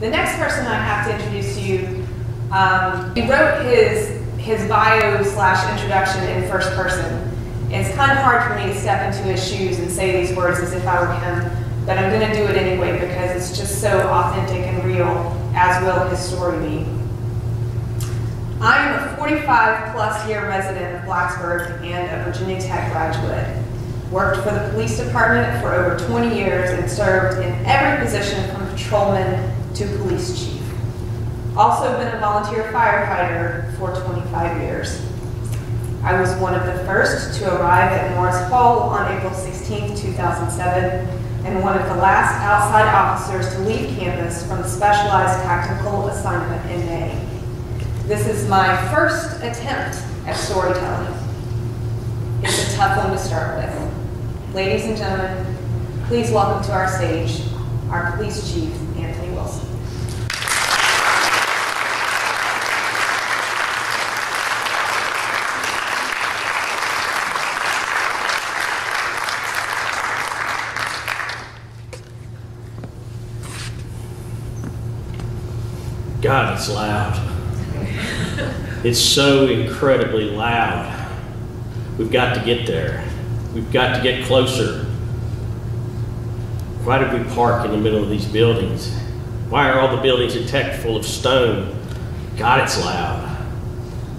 The next person I have to introduce to you, um, he wrote his his bio slash introduction in first person. It's kind of hard for me to step into his shoes and say these words as if I were him, but I'm going to do it anyway because it's just so authentic and real, as will his story be. I am a 45 plus year resident of Blacksburg and a Virginia Tech graduate. Worked for the police department for over 20 years and served in every position from patrolman to police chief. Also been a volunteer firefighter for 25 years. I was one of the first to arrive at Norris Hall on April 16, 2007, and one of the last outside officers to leave campus from the specialized tactical assignment in May. This is my first attempt at storytelling. It's a tough one to start with. Ladies and gentlemen, please welcome to our stage our police chief, Anthony God, it's loud. It's so incredibly loud. We've got to get there. We've got to get closer. Why did we park in the middle of these buildings? Why are all the buildings at Tech full of stone? God, it's loud.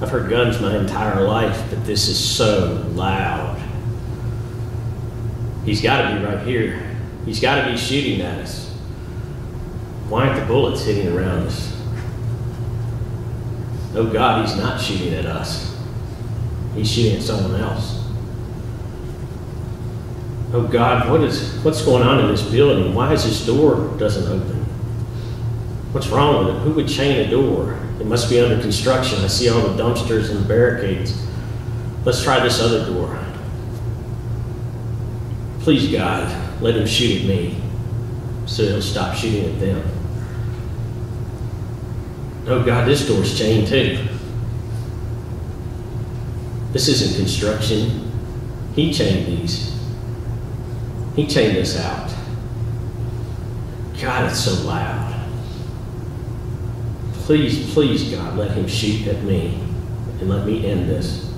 I've heard guns my entire life, but this is so loud. He's got to be right here. He's got to be shooting at us. Why aren't the bullets hitting around us? Oh God, he's not shooting at us. He's shooting at someone else. Oh God, what is what's going on in this building? Why is this door doesn't open? What's wrong with it? Who would chain a door? It must be under construction. I see all the dumpsters and barricades. Let's try this other door. Please, God, let him shoot at me so he'll stop shooting at them. Oh God, this door's chained too. This isn't construction. He chained these. He chained us out. God, it's so loud. Please, please, God, let him shoot at me and let me end this.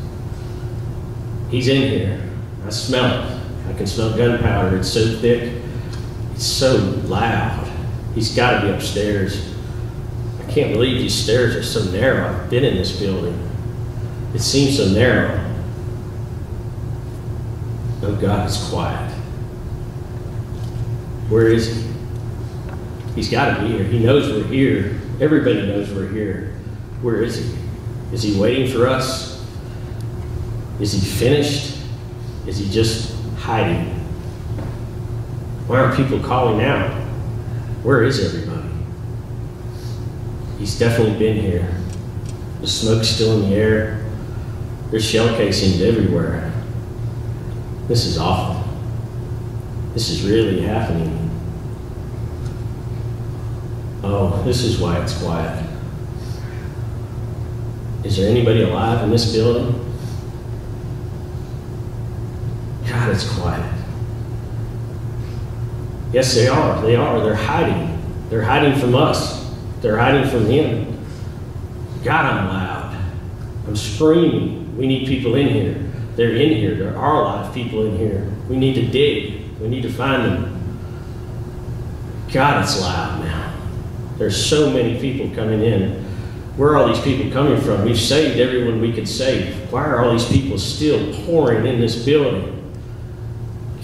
He's in here. I smell it. I can smell gunpowder. It's so thick. It's so loud. He's got to be upstairs can't believe these stairs are so narrow. I've been in this building. It seems so narrow. Oh God, it's quiet. Where is he? He's got to be here. He knows we're here. Everybody knows we're here. Where is he? Is he waiting for us? Is he finished? Is he just hiding? Why aren't people calling out? Where is everybody? He's definitely been here. The smoke's still in the air. There's shell casings everywhere. This is awful. This is really happening. Oh, this is why it's quiet. Is there anybody alive in this building? God, it's quiet. Yes, they are. They are. They're hiding. They're hiding from us. They're hiding from him. God, I'm loud. I'm screaming. We need people in here. They're in here. There are a lot of people in here. We need to dig. We need to find them. God, it's loud now. There's so many people coming in. Where are all these people coming from? We've saved everyone we could save. Why are all these people still pouring in this building?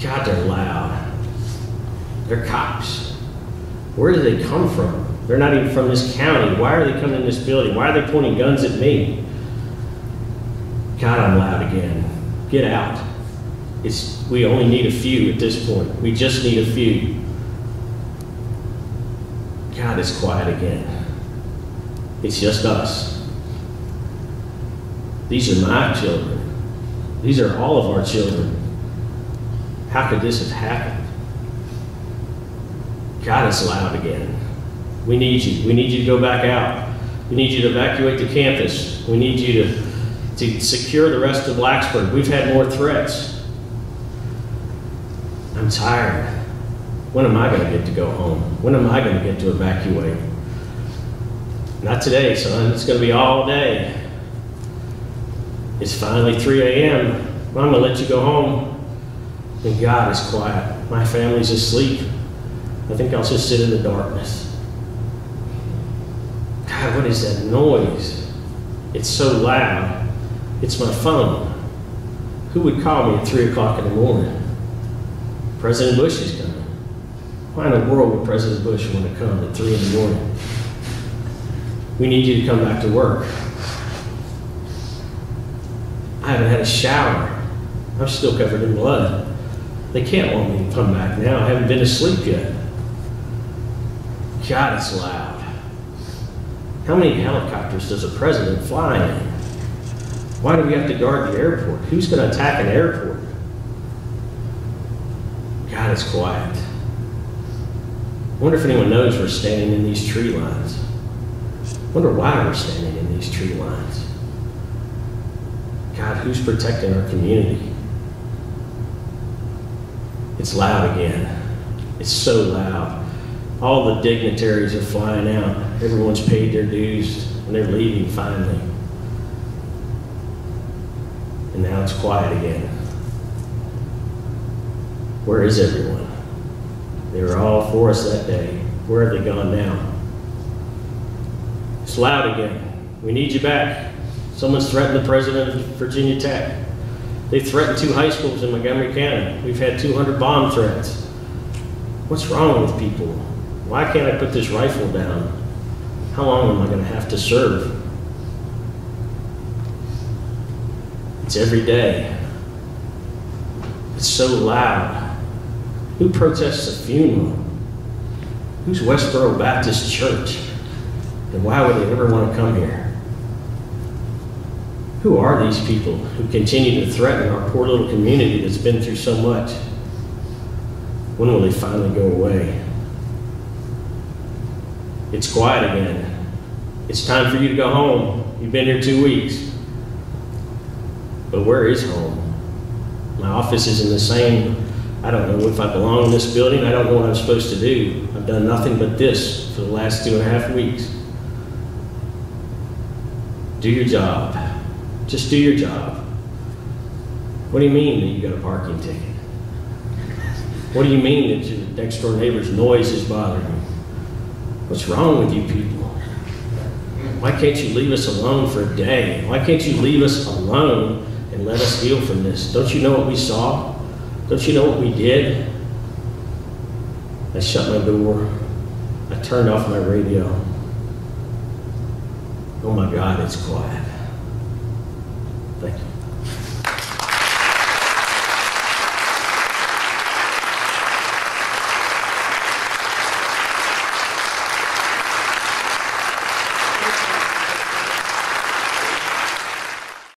God, they're loud. They're cops. Where do they come from? They're not even from this county. Why are they coming in this building? Why are they pointing guns at me? God, I'm loud again. Get out. It's, we only need a few at this point. We just need a few. God, it's quiet again. It's just us. These are my children. These are all of our children. How could this have happened? God, it's loud again. We need you. We need you to go back out. We need you to evacuate the campus. We need you to, to secure the rest of Blacksburg. We've had more threats. I'm tired. When am I going to get to go home? When am I going to get to evacuate? Not today, son. It's going to be all day. It's finally 3 a.m. I'm going to let you go home. And God is quiet. My family's asleep. I think I'll just sit in the darkness. God, what is that noise? It's so loud. It's my phone. Who would call me at 3 o'clock in the morning? President Bush is coming. Why in the world would President Bush want to come at 3 in the morning? We need you to come back to work. I haven't had a shower. I'm still covered in blood. They can't want me to come back now. I haven't been asleep yet. God, it's loud. How many helicopters does a president fly in? Why do we have to guard the airport? Who's going to attack an airport? God, it's quiet. I wonder if anyone knows we're standing in these tree lines. I wonder why we're standing in these tree lines. God, who's protecting our community? It's loud again. It's so loud. All the dignitaries are flying out. Everyone's paid their dues and they're leaving finally. And now it's quiet again. Where is everyone? They were all for us that day. Where have they gone now? It's loud again. We need you back. Someone's threatened the president of Virginia Tech. They threatened two high schools in Montgomery County. We've had 200 bomb threats. What's wrong with people? Why can't I put this rifle down? How long am I going to have to serve? It's every day. It's so loud. Who protests a funeral? Who's Westboro Baptist Church? And why would they ever want to come here? Who are these people who continue to threaten our poor little community that's been through so much? When will they finally go away? It's quiet again. It's time for you to go home. You've been here two weeks. But where is home? My office is in the same, I don't know if I belong in this building. I don't know what I'm supposed to do. I've done nothing but this for the last two and a half weeks. Do your job. Just do your job. What do you mean that you got a parking ticket? What do you mean that your next door neighbor's noise is bothering you? What's wrong with you people? Why can't you leave us alone for a day? Why can't you leave us alone and let us heal from this? Don't you know what we saw? Don't you know what we did? I shut my door. I turned off my radio. Oh my God, it's quiet.